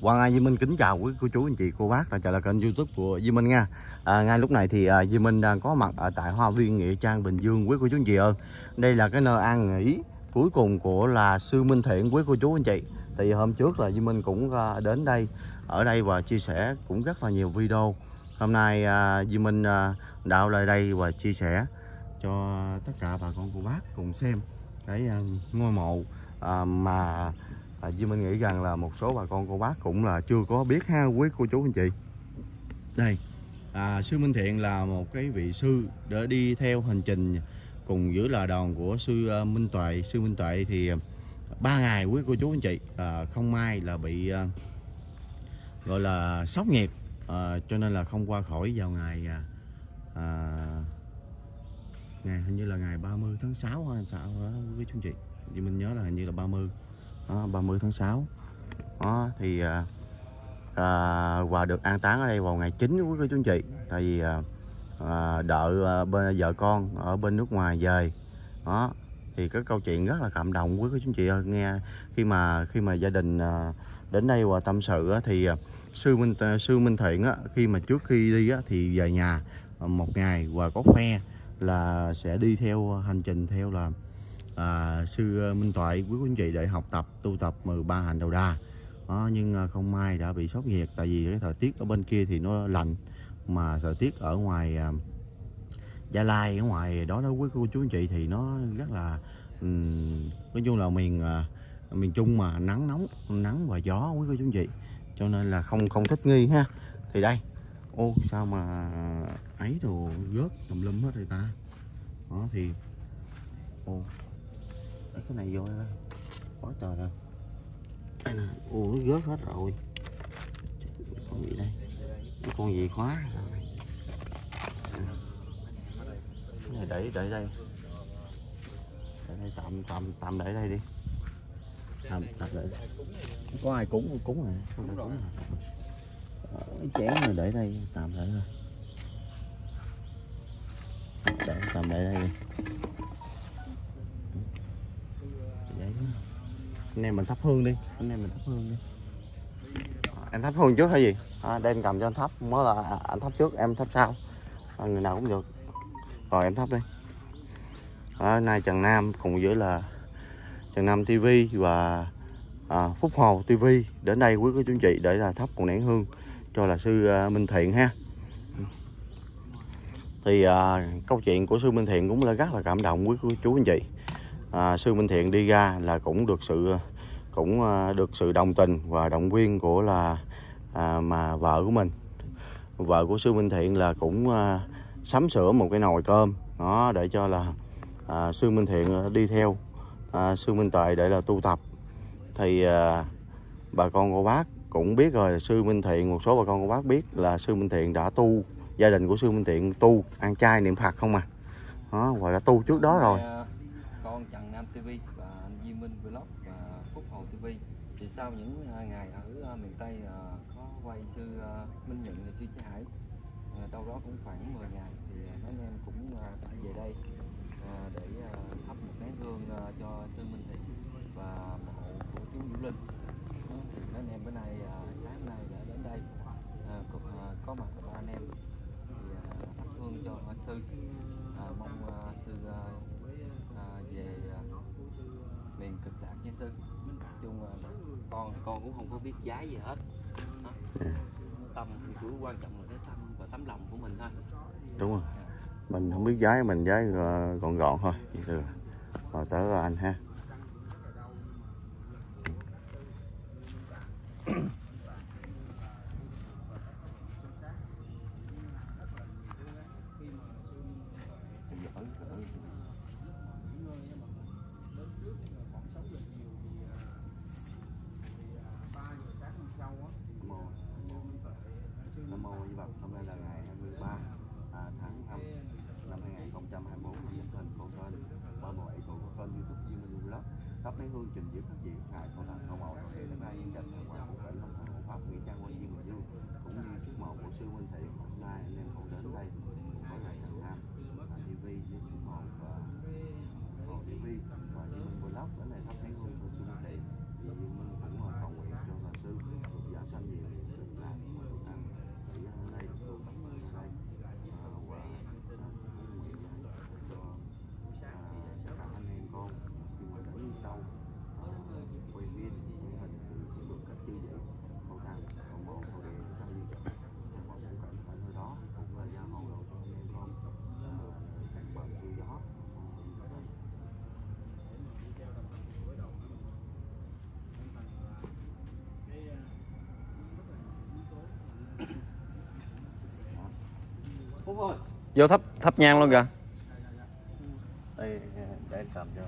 Hoàng Ai Duy Minh kính chào quý cô chú anh chị cô bác. Đã trở lại kênh youtube của Duy Minh nha. À, Ngay lúc này thì à, Duy Minh đang có mặt ở tại Hoa Viên Nghĩa Trang Bình Dương quý cô chú anh chị ơi. Đây là cái nơi an nghỉ cuối cùng của là Sư Minh Thiện quý cô chú anh chị. Thì hôm trước là Duy Minh cũng à, đến đây ở đây và chia sẻ cũng rất là nhiều video. Hôm nay à, Duy Minh à, đạo lại đây và chia sẻ cho tất cả bà con cô bác cùng xem cái à, ngôi mộ à, mà à, Duy Minh nghĩ rằng là một số bà con cô bác cũng là chưa có biết ha quý cô chú anh chị. Đây à, sư Minh Thiện là một cái vị sư để đi theo hành trình cùng giữa là đoàn của sư à, Minh Tuệ. Sư Minh Tuệ thì à, ba ngày quý cô chú anh chị à, không may là bị à, gọi là sốc nhiệt. À, cho nên là không qua khỏi vào ngày à, à, ngày hình như là ngày 30 tháng 6 hay sao đó quý chú anh chị. Vì mình nhớ là hình như là 30 đó, 30 tháng 6 đó, thì à, à, và được an táng ở đây vào ngày 9 quý cô chú anh chị. Tại vì à, à, đợi à, bên vợ con ở bên nước ngoài về. Đó thì cái câu chuyện rất là cảm động quý cô chú anh chị ơi. Nghe khi mà khi mà gia đình à, đến đây và tâm sự á, thì à, sư minh à, sư minh thiện á, khi mà trước khi đi á, thì về nhà à, một ngày và có khoe là sẽ đi theo hành trình theo là à, sư ờ, Minh Toại quý quý anh chị để học tập tu tập 13 hành đầu đà. Đó, nhưng ờ, không may đã bị sốc nhiệt tại vì cái thời tiết ở bên kia thì nó lạnh mà thời tiết ở ngoài à, Gia Lai ở ngoài đó đó quý cô chú anh chị thì nó rất là um, nói chung là miền à, miền Trung mà nắng nóng nắng và gió quý cô chú anh chị. Cho nên là không không thích nghi ha. Thì đây. Ô sao mà ấy đồ rớt tùm lum hết rồi ta? Đó thì ô. Đấy, cái này vô đây quá trời rồi. Đây nè Ủa nó gớt hết rồi. Con gì đây? Cái con gì khóa sao này cái này để để đây. Để đây tạm tạm tạm để đây đi. Tạm tạm để có ai cúng cúng này không ai cúng này ờ, cái chén này để đây tạm để đây. Để tạm để đây đi Vậy đó anh em mình thắp hương đi. Anh em mình thắp hương đi. Ờ, em thắp hương trước hay gì? Ờ, à, đây cầm cho anh thắp. Mới là anh thắp trước em thắp sau. À, người nào cũng được. Rồi em thắp đi. Ở nay Trần Nam cùng với là Trần Nam TV và à, Phúc Hồ TV đến đây quý cô chú anh chị để là thắp cùng nén hương cho là sư à, Minh Thiện ha. Thì à, câu chuyện của sư Minh Thiện cũng là rất là cảm động quý cô chú anh chị à, sư Minh Thiện đi ra là cũng được sự cũng à, được sự đồng tình và động viên của là à, mà vợ của mình. Vợ của sư Minh Thiện là cũng à, sắm sửa một cái nồi cơm đó để cho là à, sư Minh Thiện đi theo à, sư Minh Tuệ để là tu tập. Thì à, bà con cô bác cũng biết rồi sư Minh Thiện một số bà con cô bác biết là sư Minh Thiện đã tu gia đình của sư Minh Thiện tu ăn chay niệm Phật không à? Đó và đã tu trước đó rồi. À, con Trần Nam TV và anh Duy Minh Vlog và Phúc Hồ TV thì sau những à, ngày ở à, miền Tây à, có quay sư Minh Nhận và sư Chí Hải đâu đó cũng khoảng 10 ngày thì mấy anh em cũng phải về đây để thắp một nén hương cho sư Minh không biết giá gì hết. Đó. tâm thì chủ quan trọng là cái tâm và tấm lòng của mình thôi đúng rồi. Mình không biết giái mình giái ờ, gọn gọn thôi. Vậy được rồi tới rồi anh ha Nam mô Di Phật. Hôm nay là ngày 23 à, tháng 5 năm 2024 năm Nhật Thìn con tên ba mộ ấy của kênh YouTube Duy Minh Vlog. Thắp nén hương trình diễn các vị ngài con thần không màu sẽ đến đây nhân danh hoàng của cảnh long thần hộ pháp nghĩa trang quan Duy Bình Dương cũng như chúc mộ của sư Minh Thiện hôm nay anh em cùng đến đây có ngài Trần Nam à, TV với chúc mộ và Hồ TV và Duy Minh Vlog đến đây thắp nén hương của sư Minh Thiện thì Duy Minh cũng à, cầu nguyện cho là sư được giảng sanh vô thắp thắp nhang luôn kìa. Đây để cầm cho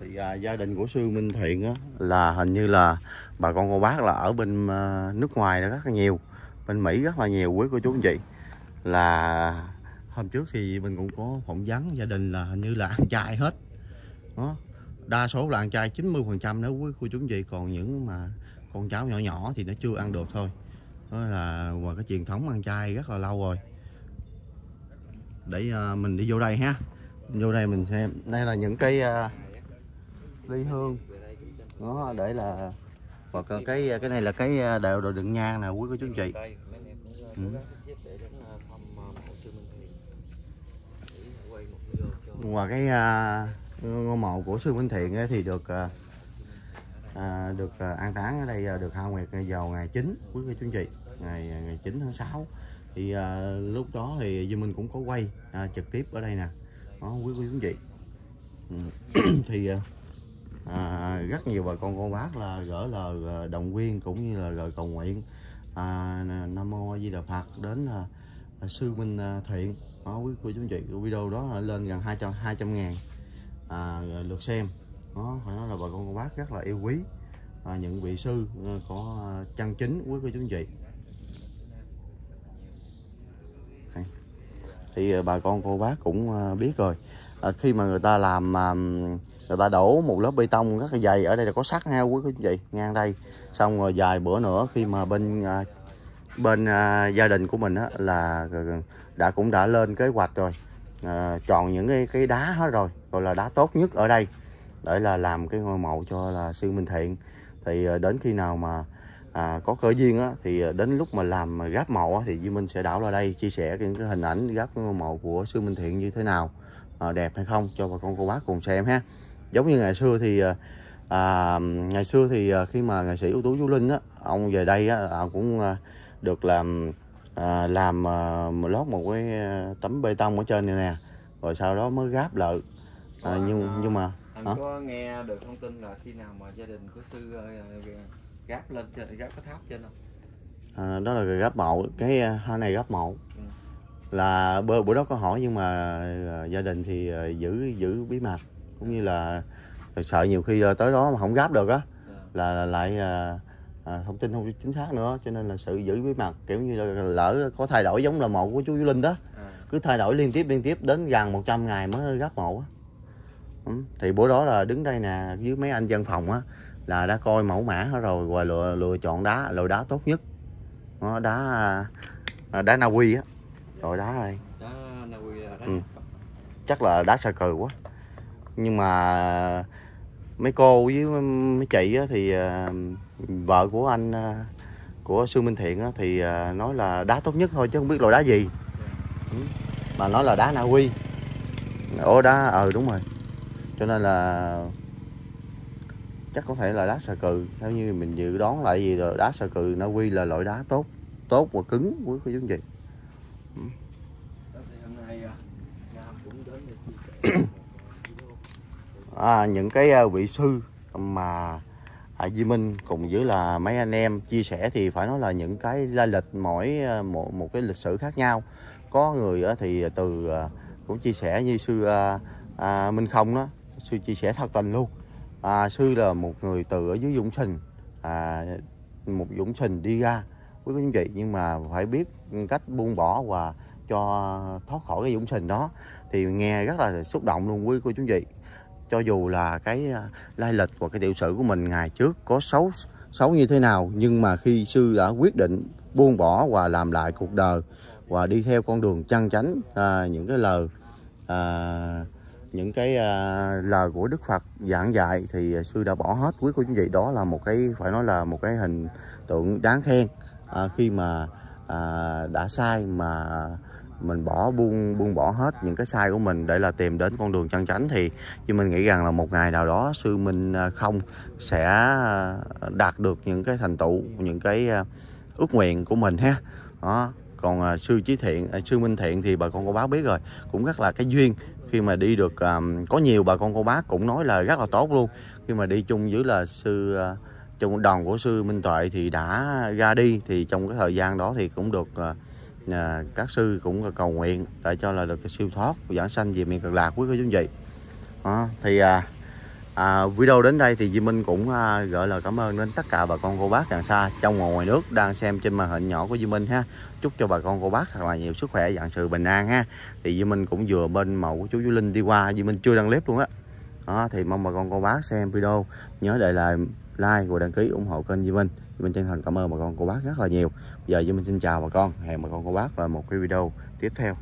thì à, gia đình của sư Minh Thiện á, là hình như là bà con cô bác là ở bên à, nước ngoài rất là nhiều. Bên Mỹ rất là nhiều quý cô chú anh chị. Là hôm trước thì mình cũng có phỏng vấn gia đình là hình như là ăn chay hết. Đó đa số là ăn chay 90 phần trăm nếu quý cô chú anh chị. Còn những mà con cháu nhỏ nhỏ thì nó chưa ăn được thôi. Đó là và cái truyền thống ăn chay rất là lâu rồi. Để à, mình đi vô đây ha. Vô đây mình xem. Đây là những cái à, ly hương. Đó để là hoặc cái cái này là cái à, đều đồ đựng nhang nè quý cô chú anh chị. Ừ. ngoài cái à, ngôi mộ của sư Minh Thiện ấy thì được à, được an táng ở đây được hao nguyệt vào ngày 9 quý cô chú anh chị. Ngày ngày 9 tháng 6 thì à, lúc đó thì Dương Minh cũng có quay à, trực tiếp ở đây nè. Đó quý cô chú anh chị. Ừ. thì à, à, rất nhiều bà con cô bác là gửi lời à, động viên cũng như là lời cầu nguyện. À, nam mô a di đà phật đến à, à sư minh à, thiện. Đó quý cô chú chị video đó là lên gần 200 200 ngàn à, lượt xem. Đó phải nói là bà con cô bác rất là yêu quý à, những vị sư à, có à, chân chính quý cô chú chị. Thì à, bà con cô bác cũng biết rồi. À, khi mà người ta làm à, người ta đổ một lớp bê tông rất là dày ở đây là có sắt ha quý cô chú chị ngang đây. Xong rồi vài bữa nữa khi mà bên à, bên à, gia đình của mình á, là à, đã cũng đã lên kế hoạch rồi. Chọn những cái cái đá hết rồi gọi là đá tốt nhất ở đây để là làm cái ngôi mộ cho là sư Minh Thiện. Thì đến khi nào mà à, có cơ duyên á, thì đến lúc mà làm gáp mộ á, thì Duy Minh sẽ đảo ra đây chia sẻ những cái hình ảnh gáp ngôi mộ của sư Minh Thiện như thế nào à, đẹp hay không cho bà con cô bác cùng xem ha giống như ngày xưa thì à, à, ngày xưa thì à, khi mà nghệ sĩ ưu tú Vũ Linh á ông về đây á ông cũng à, được làm à, làm à, một lót một cái tấm bê tông ở trên này nè rồi sau đó mới gáp lại. À, nhưng nhưng mà anh hả? có nghe được thông tin là khi nào mà gia đình của sư ờ, gáp lên trên gáp cái tháp trên không? À, đó là gáp mộ cái hoa này gáp mộ Ừ. là bữa, bữa đó có hỏi nhưng mà gia đình thì giữ giữ bí mật cũng như là sợ nhiều khi à, tới đó mà không gáp được á Dạ. là, lại à, à, thông tin không chính xác nữa cho nên là sự giữ bí mật kiểu như là lỡ có thay đổi giống là mộ của chú Vũ Linh đó à, cứ thay đổi liên tiếp liên tiếp đến gần 100 ngày mới gấp mộ á ừ. thì bữa đó là đứng đây nè với mấy anh dân phòng á là đã coi mẫu mã hết rồi và lựa lựa chọn đá loại đá tốt nhất đó, đá đá Na Uy á loại đá này đó Na Uy là đó Ừ. chắc là đá sa cừ quá nhưng mà mấy cô với mấy chị thì ờ, vợ của anh ờ, của sư Minh Thiện thì ờ, nói là đá tốt nhất thôi chứ không biết loại đá gì. Ừ, mà nói là đá Na Uy. Ô đá ờ đúng rồi. Cho nên là chắc có thể là đá sa cừ. Theo như mình dự đoán lại gì rồi, đá sa cừ, Na Uy là loại đá tốt tốt và cứng, quý cô chú gì chị Đó thì hôm nay à, Nam cũng đến để chia sẻ à, những cái à, vị sư mà à, Duy Minh cùng với là mấy anh em chia sẻ thì phải nói là những cái la lịch mỗi à, một một cái lịch sử khác nhau. Có người thì từ à, cũng chia sẻ như sư à, à, Minh Không đó sư chia sẻ thật tình luôn. À, sư là một người từ ở dưới Dũng Sình à, một Dũng Sình đi ra quý anh chị. Nhưng mà phải biết cách buông bỏ và cho thoát khỏi cái Dũng Sình đó. Thì nghe rất là xúc động luôn quý cô chú anh chị cho dù là cái à, lai lịch và cái tiểu sử của mình ngày trước có xấu xấu như thế nào nhưng mà khi sư đã quyết định buông bỏ và làm lại cuộc đời và đi theo con đường chân chánh à, những cái lời à, những cái à, lời của Đức Phật giảng dạy thì sư đã bỏ hết. Quý cô chú anh đó là một cái phải nói là một cái hình tượng đáng khen à, khi mà à, đã sai mà mình bỏ buông buông bỏ hết những cái sai của mình để là tìm đến con đường chân chánh thì chứ mình nghĩ rằng là một ngày nào đó sư minh à, không sẽ à, đạt được những cái thành tựu, những cái à, ước nguyện của mình ha. Đó, còn sư trí thiện sư minh thiện thì bà con cô bác biết rồi, cũng rất là cái duyên khi mà đi được có nhiều bà con cô bác cũng nói là rất là tốt luôn. Khi mà đi chung với là sư trong đoàn của sư minh tuệ thì đã ra đi thì trong cái thời gian đó thì cũng được à, các sư cũng cầu nguyện để cho là được cái siêu thoát giảng sanh về miền cực lạc quý cô chú anh chị. À, thì à, à, video đến đây thì Di Minh cũng à, gửi lời cảm ơn đến tất cả bà con cô bác càng xa trong và ngoài nước đang xem trên màn hình nhỏ của Di Minh ha. Chúc cho bà con cô bác thật là nhiều sức khỏe dạng sự bình an ha. Thì Di Minh cũng vừa bên mẫu của chú Du Linh đi qua Di Minh chưa đăng clip luôn á. Đó, thì mong bà con cô bác xem video nhớ để lại like và đăng ký ủng hộ kênh Di Minh mình Minh chân thành cảm ơn bà con, cô bác rất là nhiều. Giờ Di mình xin chào bà con, hẹn bà con, cô bác là một cái video tiếp theo.